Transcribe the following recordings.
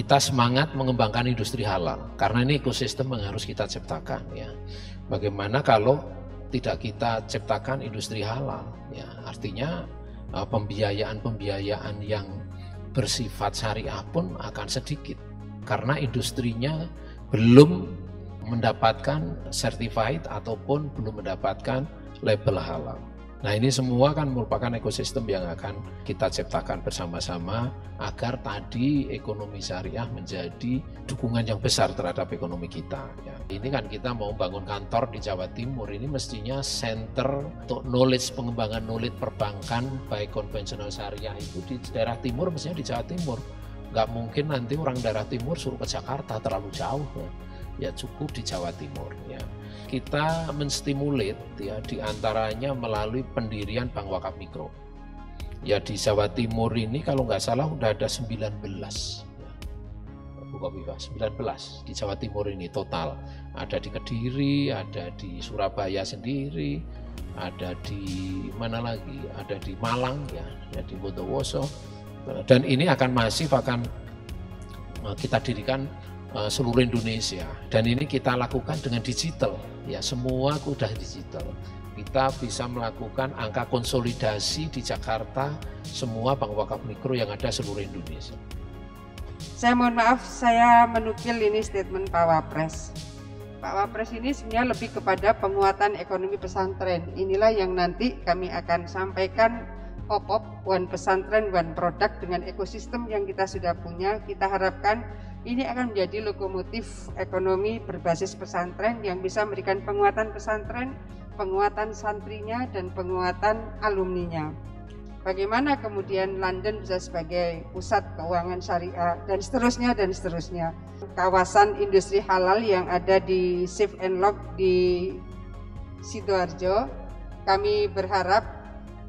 kita semangat mengembangkan industri halal karena ini ekosistem yang harus kita ciptakan ya. Bagaimana kalau tidak kita ciptakan industri halal ya artinya uh, pembiayaan-pembiayaan yang bersifat syariah pun akan sedikit karena industrinya belum mendapatkan certified ataupun belum mendapatkan label halal. Nah ini semua kan merupakan ekosistem yang akan kita ciptakan bersama-sama agar tadi ekonomi syariah menjadi dukungan yang besar terhadap ekonomi kita. Ya. Ini kan kita mau bangun kantor di Jawa Timur, ini mestinya center untuk knowledge pengembangan knowledge perbankan baik konvensional syariah itu di daerah timur mestinya di Jawa Timur. Nggak mungkin nanti orang daerah timur suruh ke Jakarta terlalu jauh. Ya, ya cukup di Jawa Timur. Ya kita menstimulit ya di antaranya melalui pendirian Bank Wakaf Mikro. Ya di Jawa Timur ini kalau nggak salah udah ada 19 ya. Buka 19 di Jawa Timur ini total. Ada di Kediri, ada di Surabaya sendiri, ada di mana lagi? Ada di Malang ya, ya di Bondowoso. Dan ini akan masif akan eh, kita dirikan Eh, seluruh Indonesia. Dan ini kita lakukan dengan digital. Ya semua sudah digital. Kita bisa melakukan angka konsolidasi di Jakarta semua bank wakaf mikro yang ada seluruh Indonesia. Saya mohon maaf saya menukil ini statement Pak Wapres. Pak Wapres ini sebenarnya lebih kepada penguatan ekonomi pesantren. Inilah yang nanti kami akan sampaikan pop-up one pesantren one product dengan ekosistem yang kita sudah punya. Kita harapkan ini akan menjadi lokomotif ekonomi berbasis pesantren yang bisa memberikan penguatan pesantren, penguatan santrinya, dan penguatan alumninya. Bagaimana kemudian London bisa sebagai pusat keuangan syariah dan seterusnya dan seterusnya. Kawasan industri halal yang ada di Safe and Lock di Sidoarjo, kami berharap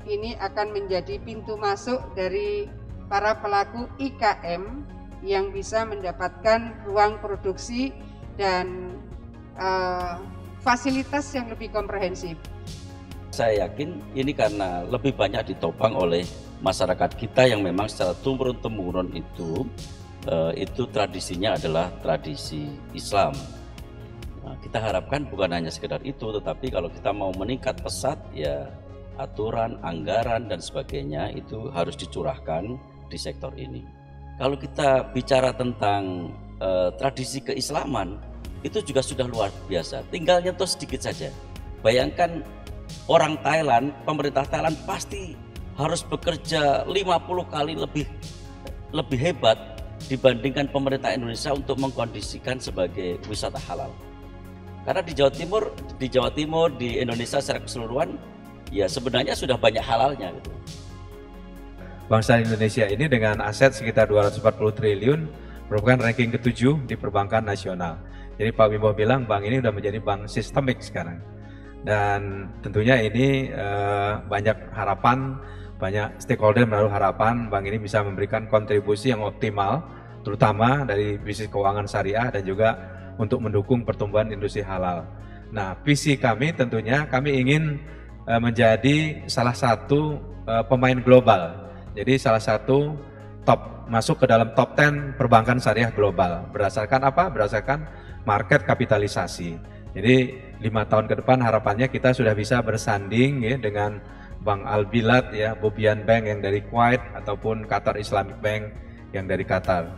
ini akan menjadi pintu masuk dari para pelaku IKM yang bisa mendapatkan ruang produksi dan uh, fasilitas yang lebih komprehensif. Saya yakin ini karena lebih banyak ditopang oleh masyarakat kita yang memang secara turun temurun itu uh, itu tradisinya adalah tradisi Islam. Nah, kita harapkan bukan hanya sekedar itu, tetapi kalau kita mau meningkat pesat, ya aturan, anggaran dan sebagainya itu harus dicurahkan di sektor ini. Kalau kita bicara tentang uh, tradisi keislaman, itu juga sudah luar biasa. Tinggal nyentuh sedikit saja. Bayangkan orang Thailand, pemerintah Thailand pasti harus bekerja 50 kali lebih lebih hebat dibandingkan pemerintah Indonesia untuk mengkondisikan sebagai wisata halal. Karena di Jawa Timur, di Jawa Timur, di Indonesia secara keseluruhan, ya sebenarnya sudah banyak halalnya gitu bangsa Indonesia ini dengan aset sekitar 240 triliun merupakan ranking ketujuh di perbankan nasional. Jadi Pak Wimbo bilang bank ini sudah menjadi bank sistemik sekarang. Dan tentunya ini eh, banyak harapan, banyak stakeholder menaruh harapan bank ini bisa memberikan kontribusi yang optimal, terutama dari bisnis keuangan syariah dan juga untuk mendukung pertumbuhan industri halal. Nah, visi kami tentunya kami ingin eh, menjadi salah satu eh, pemain global jadi salah satu top masuk ke dalam top 10 perbankan syariah global. Berdasarkan apa? Berdasarkan market kapitalisasi. Jadi lima tahun ke depan harapannya kita sudah bisa bersanding ya dengan Bank Al Bilad ya, Bobian Bank yang dari Kuwait ataupun Qatar Islamic Bank yang dari Qatar.